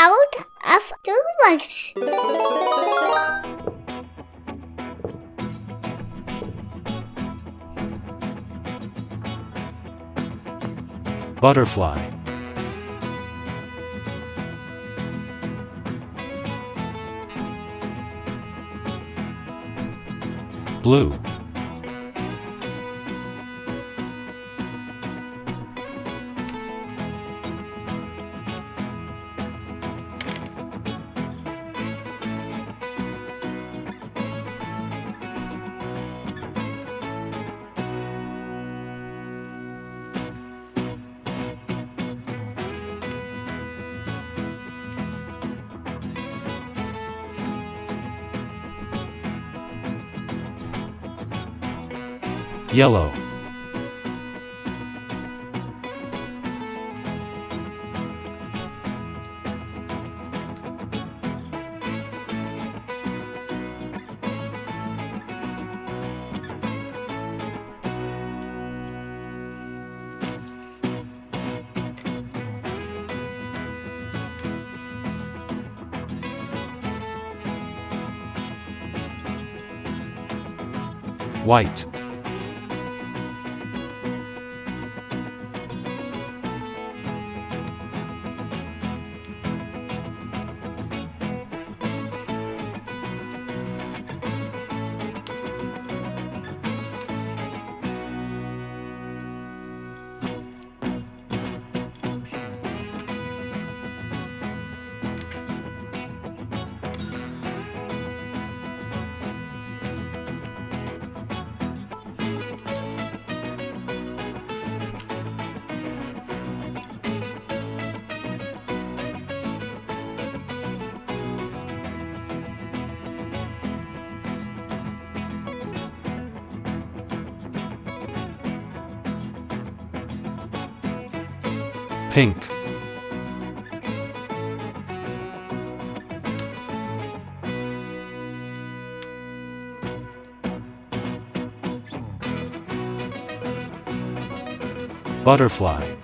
out of the box. Butterfly. Blue. Yellow. White. Pink. Butterfly.